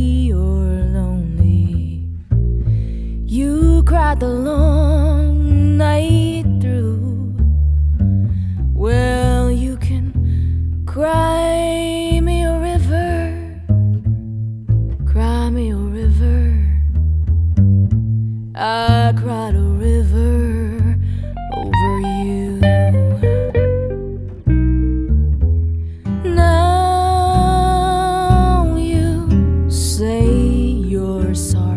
you're lonely. You cried the long night through. Well, you can cry me a river, cry me a river. I cried a river. your song.